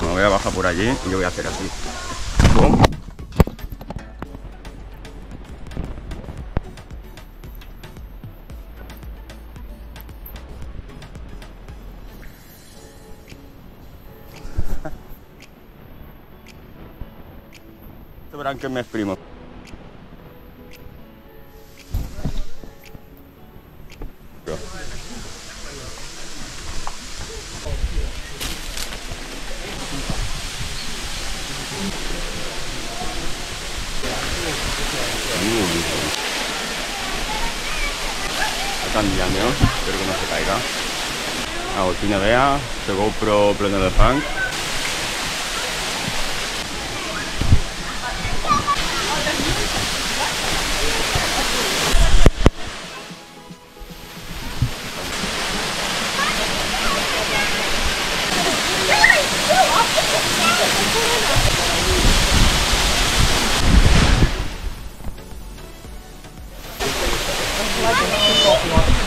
Me voy a bajar por allí y yo voy a hacer así. Esto verán que me exprimo. Está cambiando, espero que no se caiga. Agustina vea, este GoPro pleno de funk. Mommy!